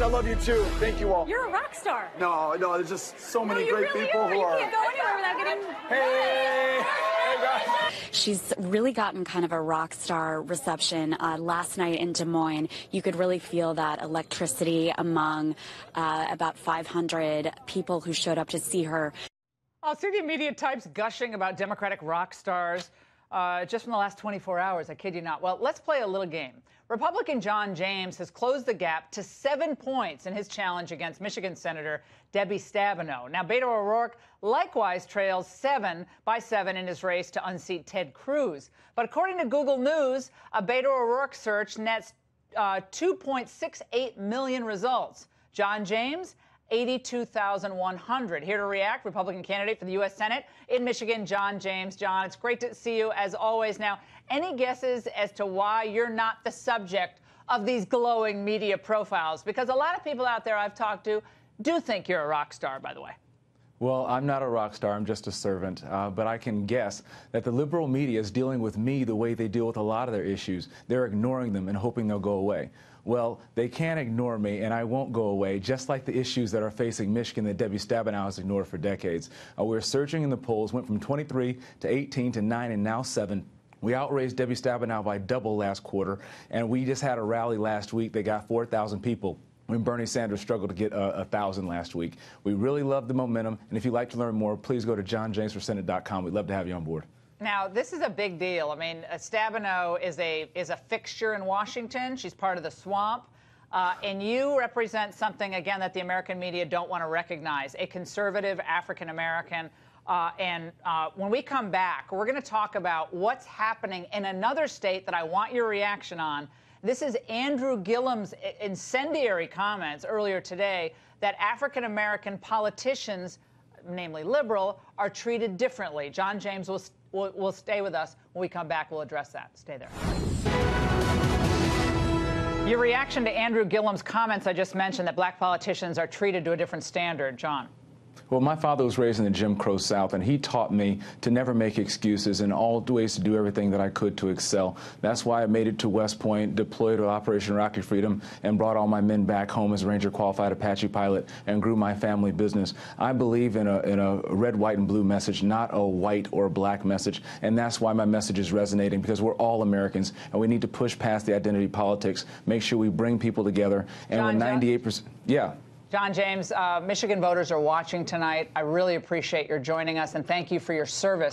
I love you too. Thank you all. You're a rock star. No, no, there's just so many no, great really people are. who you are. can't go anywhere without getting. Hey, hey. She's really gotten kind of a rock star reception. Uh, last night in Des Moines, you could really feel that electricity among uh, about 500 people who showed up to see her. I'll see the media types gushing about Democratic rock stars uh, just from the last 24 hours. I kid you not. Well, let's play a little game. Republican John James has closed the gap to seven points in his challenge against Michigan Senator Debbie Stabenow. Now, Beto O'Rourke likewise trails seven by seven in his race to unseat Ted Cruz. But according to Google News, a Beto O'Rourke search nets uh, 2.68 million results. John James 82,100. Here to react, Republican candidate for the U.S. Senate in Michigan, John James. John, it's great to see you as always. Now, any guesses as to why you're not the subject of these glowing media profiles? Because a lot of people out there I've talked to do think you're a rock star, by the way. Well, I'm not a rock star, I'm just a servant. Uh, but I can guess that the liberal media is dealing with me the way they deal with a lot of their issues. They're ignoring them and hoping they'll go away. Well, they can't ignore me, and I won't go away, just like the issues that are facing Michigan that Debbie Stabenow has ignored for decades. Uh, we're surging in the polls, went from 23 to 18 to 9, and now 7. We outraised Debbie Stabenow by double last quarter, and we just had a rally last week that got 4,000 people when Bernie Sanders struggled to get a, a, thousand last week. We really love the momentum, and if you'd like to learn more, please go to johnjamesforsenate.com. We'd love to have you on board. Now, this is a big deal. I mean, uh, Stabenow is a is a fixture in Washington. She's part of the swamp. Uh, and you represent something, again, that the American media don't want to recognize a conservative African American. Uh, and uh, when we come back, we're going to talk about what's happening in another state that I want your reaction on. This is Andrew Gillum's incendiary comments earlier today that African American politicians, namely liberal, are treated differently. John James will, will, will stay with us. When we come back, we'll address that. Stay there. Your reaction to Andrew Gillum's comments I just mentioned that black politicians are treated to a different standard, John. Well, my father was raised in the Jim Crow South, and he taught me to never make excuses and all ways to do everything that I could to excel. That's why I made it to West Point, deployed to Operation Iraqi Freedom, and brought all my men back home as Ranger qualified Apache pilot and grew my family business. I believe in a, in a red, white, and blue message, not a white or black message, and that's why my message is resonating because we're all Americans, and we need to push past the identity politics, make sure we bring people together, and John, we're 98%. Yeah. John James, uh, Michigan voters are watching tonight. I really appreciate your joining us and thank you for your service.